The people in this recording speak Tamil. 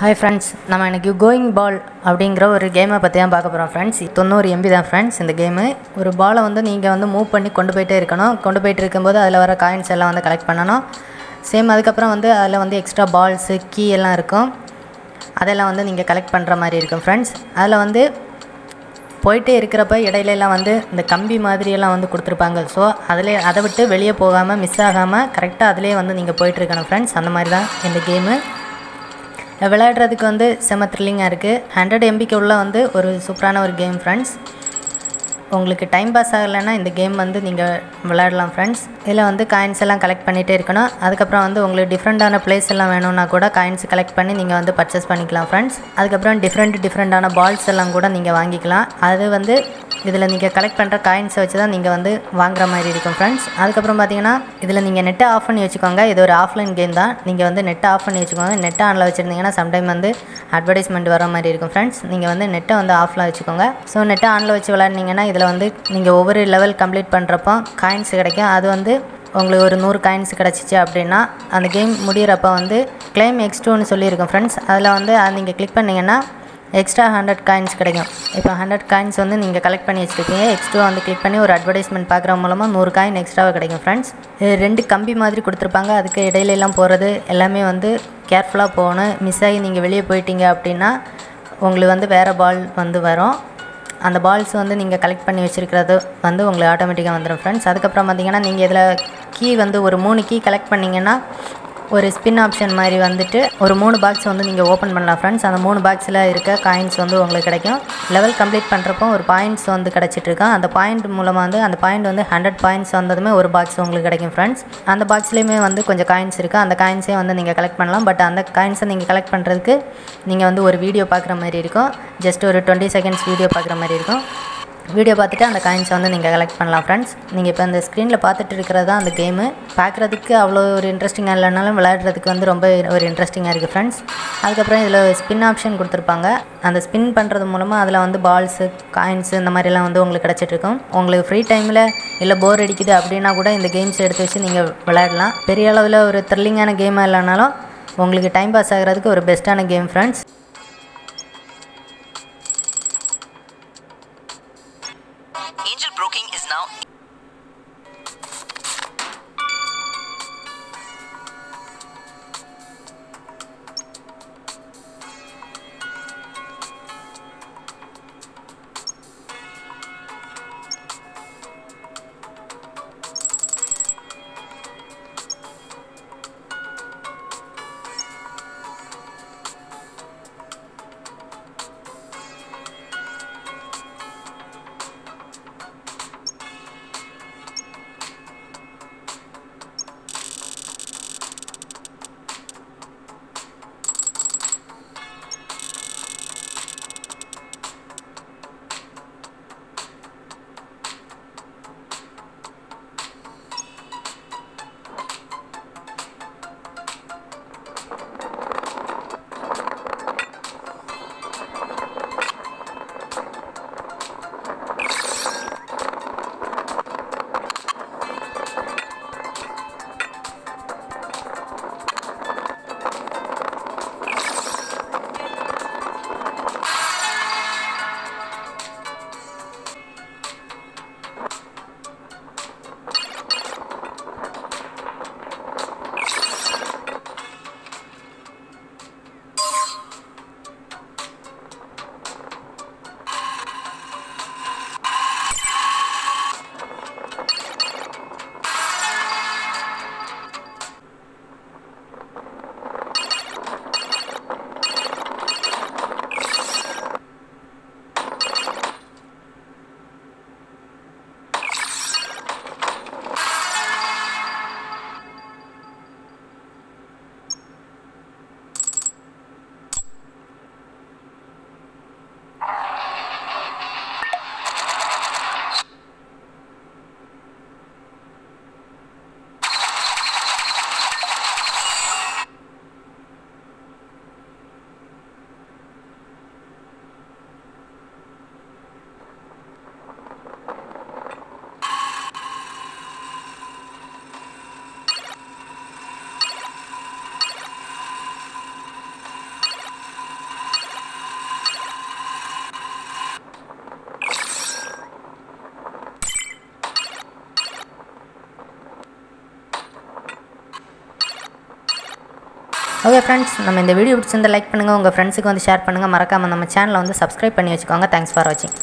ஹாய் ஃப்ரெண்ட்ஸ் நம்ம எனக்கு கோயிங் பால் அப்படிங்கிற ஒரு கேமை பற்றி தான் பார்க்க போகிறோம் ஃப்ரெண்ட்ஸ் தொண்ணூறு எம்பி தான் ஃப்ரெண்ட்ஸ் இந்த கேமு ஒரு பாலை வந்து நீங்கள் வந்து மூவ் பண்ணி கொண்டு போயிட்டே இருக்கணும். கொண்டு போயிட்டு இருக்கும்போது அதில் வர காயின்ஸ் எல்லாம் வந்து கலெக்ட் பண்ணணும். சேம் அதுக்கப்புறம் வந்து அதில் வந்து எக்ஸ்ட்ரா பால்ஸு கீ எல்லாம் இருக்கும். அதெல்லாம் வந்து நீங்கள் கலெக்ட் பண்ணுற மாதிரி இருக்கும் ஃப்ரெண்ட்ஸ் அதில் வந்து போயிட்டே இருக்கிறப்ப இடையிலலாம் வந்து இந்த கம்பி மாதிரியெல்லாம் வந்து கொடுத்துருப்பாங்க. ஸோ அதிலே அதை விட்டு வெளியே போகாமல் மிஸ் ஆகாமல் கரெக்டாக அதிலே வந்து நீங்கள் போயிட்டுருக்கணும் ஃப்ரெண்ட்ஸ் அந்த மாதிரி தான் இந்த கேமு விளையாடுறதுக்கு வந்து செம த்ரில்லிங்காக இருக்குது ஹண்ட்ரட் எம்பிக்கு உள்ள வந்து ஒரு சூப்பரான ஒரு கேம் ஃப்ரெண்ட்ஸ் உங்களுக்கு டைம் பாஸ் ஆகலைன்னா இந்த கேம் வந்து நீங்கள் விளையாடலாம் ஃப்ரெண்ட்ஸ் இதில் வந்து காயின்ஸ் எல்லாம் கலெக்ட் பண்ணிகிட்டே இருக்கணும். அதுக்கப்புறம் வந்து உங்களுக்கு டிஃப்ரெண்ட்டான பிளேஸ் எல்லாம் வேணும்னா கூட காயின்ஸ் கலெக்ட் பண்ணி நீங்கள் வந்து பர்ச்சேஸ் பண்ணிக்கலாம் ஃப்ரெண்ட்ஸ் அதுக்கப்புறம் டிஃப்ரெண்ட் டிஃப்ரெண்ட்டான பால்ஸ் எல்லாம் கூட நீங்கள் வாங்கிக்கலாம். அது வந்து இதில் நீங்கள் கலெக்ட் பண்ணுற காயின்ஸை வச்சு தான் நீங்கள் வந்து வாங்குற மாதிரி இருக்கும் ஃப்ரெண்ட்ஸ் அதுக்கப்புறம் பார்த்தீங்கன்னா இதில் நீங்கள் நெட்டை ஆஃப் பண்ணி வச்சுக்கோங்க. இது ஒரு ஆஃப்லைன் கேம் தான். நீங்கள் வந்து நெட்டை ஆஃப் பண்ணி வச்சுக்கோங்க. நெட்டை ஆனில் வச்சுருந்தீங்கன்னா சம்டைம் வந்து அட்வர்டைஸ்மெண்ட் வர மாதிரி இருக்கும் ஃப்ரெண்ட்ஸ் நீங்கள் வந்து நெட்டை வந்து ஆஃபில் வச்சுக்கோங்க. ஸோ நெட்டை ஆனில் வச்சு விளையாடினீங்கன்னா இதில் வந்து நீங்கள் ஒவ்வொரு லெவல் கம்ப்ளீட் பண்ணுறப்போ காயின்ஸ் கிடைக்கும். அது வந்து உங்களுக்கு ஒரு நூறு காயின்ஸ் கிடச்சிச்சு அப்படின்னா அந்த கேம் முடிகிறப்ப வந்து கிளைம் எக்ஸ் டூன்னு சொல்லியிருக்கோம் ஃப்ரெண்ட்ஸ் அதில் வந்து அதை நீங்கள் கிளிக் பண்ணிங்கன்னா எக்ஸ்ட்ரா ஹண்ட்ரட் காயின்ஸ் கிடைக்கும். இப்போ ஹண்ட்ரட் காயின்ஸ் வந்து நீங்கள் கலெக்ட் பண்ணி வச்சுருக்கீங்க. எக்ஸ்ட்ரா வந்து கிளிக் பண்ணி ஒரு அட்வர்டைஸ்மெண்ட் பார்க்குற மூலமாக நூறு காயின் எக்ஸ்ட்ராவாக கிடைக்கும் ஃப்ரெண்ட்ஸ் ரெண்டு கம்பி மாதிரி கொடுத்துருப்பாங்க. அதுக்கு இடையிலலாம் போகிறது எல்லாமே வந்து கேர்ஃபுல்லாக போகணும். மிஸ் ஆகி நீங்கள் வெளியே போயிட்டீங்க அப்படின்னா உங்களுக்கு வந்து வேறு பால் வந்து வரும். அந்த பால்ஸ் வந்து நீங்கள் கலெக்ட் பண்ணி வச்சுருக்கிறது வந்து உங்களுக்கு ஆட்டோமேட்டிக்காக வந்துடும் ஃப்ரெண்ட்ஸ் அதுக்கப்புறம் பார்த்தீங்கன்னா நீங்கள் இதில் கீ வந்து ஒரு மூணு கீ கலெக்ட் பண்ணிங்கன்னா ஒரு ஸ்பின் ஆப்ஷன் மாதிரி வந்துட்டு ஒரு மூணு பாக்ஸ் வந்து நீங்கள் ஓப்பன் பண்ணலாம் ஃப்ரெண்ட்ஸ் அந்த மூணு பாக்ஸில் இருக்க காயின்ஸ் வந்து உங்களுக்கு கிடைக்கும். லெவல் கம்ப்ளீட் பண்ணுறப்போ ஒரு பாயிண்ட்ஸ் வந்து கிடச்சிட்ருக்கோம் அந்த பாயிண்ட் மூலமாக வந்து அந்த பாயிண்ட் வந்து ஹண்ட்ரட் பாயிண்ட்ஸ் வந்ததுமே ஒரு பாக்ஸ் உங்களுக்கு கிடைக்கும் ஃப்ரெண்ட்ஸ் அந்த பாக்ஸ்லேயுமே வந்து கொஞ்சம் காயின்ஸ் இருக்குது அந்த காயின்ஸே வந்து நீங்கள் கலெக்ட் பண்ணலாம். பட் அந்த காயின்ஸை நீங்கள் கலெக்ட் பண்ணுறதுக்கு நீங்கள் வந்து ஒரு வீடியோ பார்க்குற மாதிரி இருக்கும். ஜஸ்ட் ஒரு டுவெண்ட்டி செகண்ட்ஸ் வீடியோ பார்க்குற மாதிரி இருக்கும். வீடியோ பார்த்துட்டு அந்த காயின்ஸை வந்து நீங்கள் கலெக்ட் பண்ணலாம் ஃப்ரெண்ட்ஸ் நீங்கள் இப்போ இந்த ஸ்க்ரீனில் பார்த்துட்டு இருக்கிறது தான் அந்த கேமு பார்க்குறதுக்கு அவ்வளோ ஒரு இன்ட்ரெஸ்டிங்காக இல்லைனாலும் விளையாடுறதுக்கு வந்து ரொம்ப ஒரு இன்ட்ரெஸ்டிங்காக இருக்குது ஃப்ரெண்ட்ஸ் அதுக்கப்புறம் இதில் ஸ்பின் ஆப்ஷன் கொடுத்துருப்பாங்க. அந்த ஸ்பின் பண்ணுறது மூலமாக அதில் வந்து பால்ஸு காயின்ஸு இந்த மாதிரிலாம் வந்து உங்களுக்கு கிடச்சிட்ருக்கும் உங்களுக்கு ஃப்ரீ டைமில் இல்லை போர் அடிக்குது அப்படின்னா கூட இந்த கேம்ஸ் எடுத்து வச்சு நீங்கள் விளையாடலாம். பெரிய அளவில் ஒரு த்ரில்லிங்கான கேமாக இல்லைனாலும் உங்களுக்கு டைம் பாஸ் ஆகிறதுக்கு ஒரு பெஸ்ட்டான கேம் ஃப்ரெண்ட்ஸ் ஓகே ஃப்ரெண்ட்ஸ் நம்ம இந்த வீடியோ பிடிச்சிருந்தா லைக் பண்ணுங்கள் உங்கள் ஃப்ரெண்ட்ஸுக்கு வந்து ஷேர் பண்ணுங்கள் மறக்காமல் நம்ம சேனலை வந்து சப்ஸ்கிரைப் பண்ணி வச்சுக்கோங்க. தேங்க்ஸ் ஃபார் வாட்சிங்